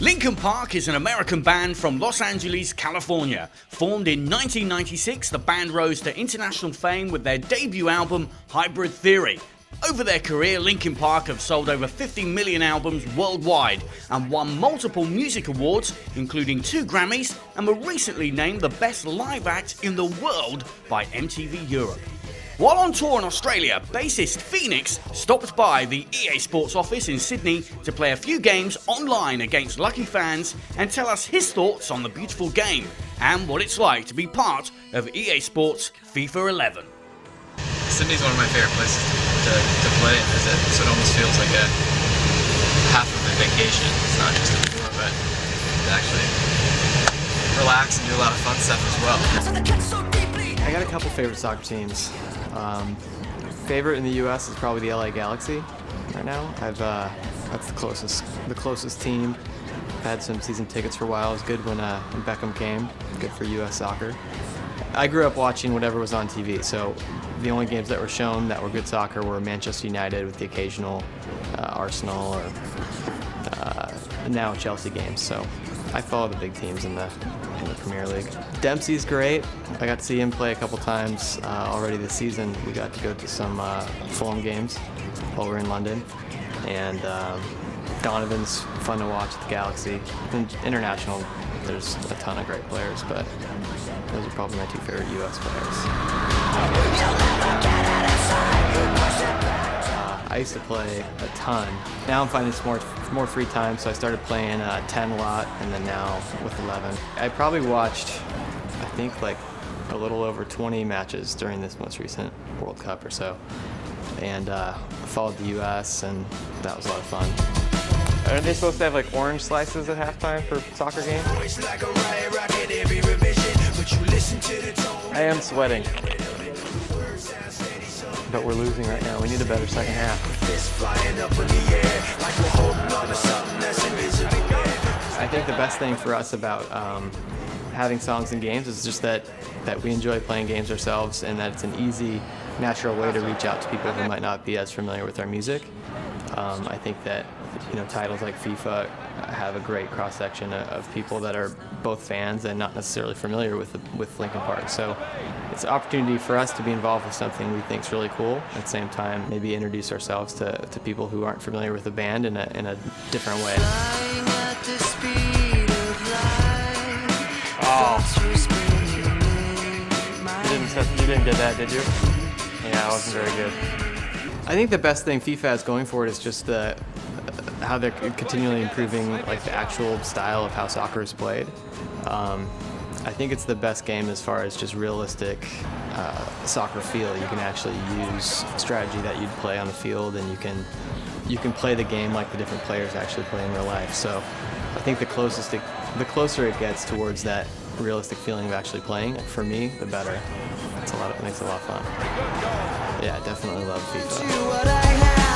Linkin Park is an American band from Los Angeles, California. Formed in 1996, the band rose to international fame with their debut album, Hybrid Theory. Over their career, Linkin Park have sold over 50 million albums worldwide and won multiple music awards, including two Grammys, and were recently named the best live act in the world by MTV Europe. While on tour in Australia, bassist Phoenix stopped by the EA Sports office in Sydney to play a few games online against lucky fans and tell us his thoughts on the beautiful game and what it's like to be part of EA Sports FIFA 11. Sydney's one of my favorite places to, to play and visit, so it almost feels like a half of a vacation. It's not just a tour, but to actually relax and do a lot of fun stuff as well. I got a couple favorite soccer teams. Um, favorite in the U.S. is probably the LA Galaxy right now. I've uh, that's the closest the closest team. I've had some season tickets for a while. It was good when, uh, Beckham came. Good for U.S. soccer. I grew up watching whatever was on TV, so the only games that were shown that were good soccer were Manchester United with the occasional uh, Arsenal or uh, now Chelsea games. So I follow the big teams in the in the Premier League. Dempsey's great. I got to see him play a couple times uh, already this season. We got to go to some uh, Fulham games while we are in London, and um, Donovan's fun to watch at the Galaxy. In international, there's a ton of great players, but those are probably my two favorite U.S. players. I used to play a ton. Now I'm finding some more, more free time, so I started playing uh, 10 a lot, and then now with 11. I probably watched, I think, like a little over 20 matches during this most recent World Cup or so, and uh, followed the U.S., and that was a lot of fun. Aren't they supposed to have like orange slices at halftime for soccer games? I am sweating but we're losing right now. We need a better second half. I think the best thing for us about um, having songs in games is just that, that we enjoy playing games ourselves and that it's an easy, natural way to reach out to people who might not be as familiar with our music. Um, I think that you know titles like FIFA have a great cross section of people that are both fans and not necessarily familiar with the, with Linkin Park. So it's an opportunity for us to be involved with something we think is really cool. At the same time, maybe introduce ourselves to, to people who aren't familiar with the band in a, in a different way. Oh. You didn't, you didn't get that, did you? Yeah, it wasn't very good. I think the best thing FIFA has going for it is just the how they're continually improving like the actual style of how soccer is played. Um, I think it's the best game as far as just realistic uh, soccer feel. You can actually use strategy that you'd play on the field, and you can you can play the game like the different players actually play in real life. So I think the closest it, the closer it gets towards that realistic feeling of actually playing, for me, the better. It's a lot. It makes it a lot of fun. Yeah, I definitely love FIFA.